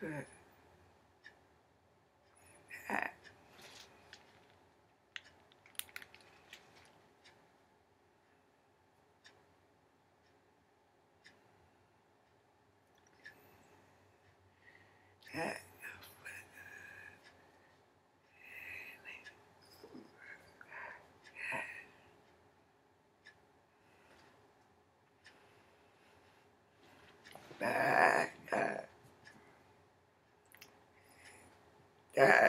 That uh,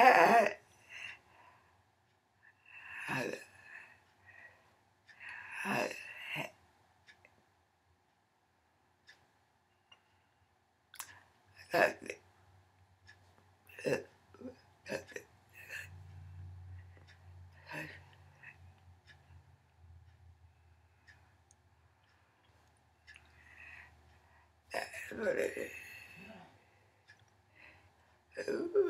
I, I, I, I, Ooh.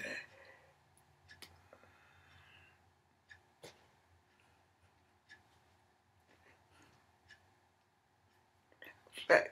But,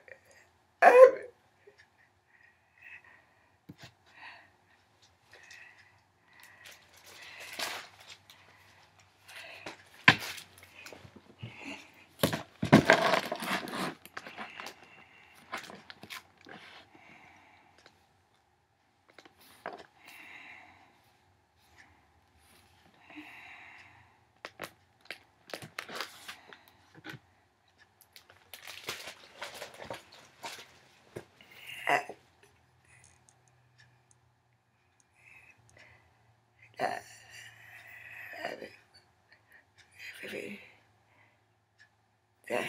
Yeah.